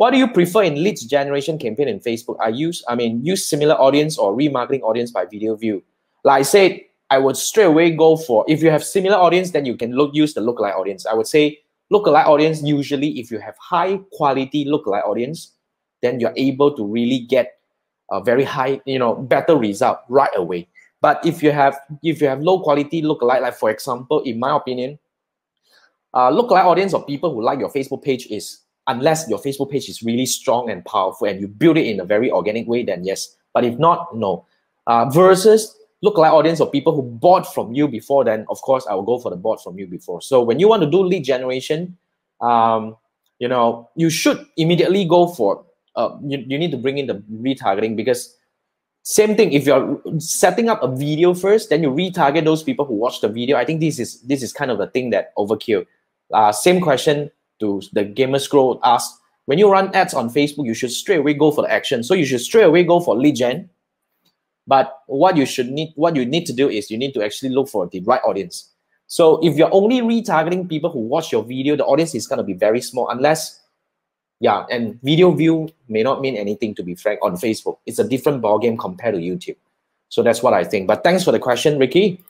what do you prefer in leads generation campaign in Facebook? I use, I mean, use similar audience or remarketing audience by video view. Like I said, I would straight away go for if you have similar audience, then you can look use the lookalike audience. I would say lookalike audience usually if you have high quality lookalike audience, then you're able to really get a very high, you know, better result right away. But if you have if you have low quality lookalike, like for example, in my opinion, uh, lookalike audience of people who like your Facebook page is unless your Facebook page is really strong and powerful and you build it in a very organic way, then yes. But if not, no. Uh, versus lookalike audience of people who bought from you before, then of course I will go for the bought from you before. So when you want to do lead generation, um, you know, you should immediately go for uh, you, you need to bring in the retargeting because same thing if you're setting up a video first then you retarget those people who watch the video i think this is this is kind of the thing that overkill uh, same question to the gamer scroll asked when you run ads on facebook you should straight away go for the action so you should straight away go for lead gen but what you should need what you need to do is you need to actually look for the right audience so if you're only retargeting people who watch your video the audience is going to be very small unless yeah, and video view may not mean anything to be frank on Facebook. It's a different ballgame compared to YouTube. So that's what I think. But thanks for the question, Ricky.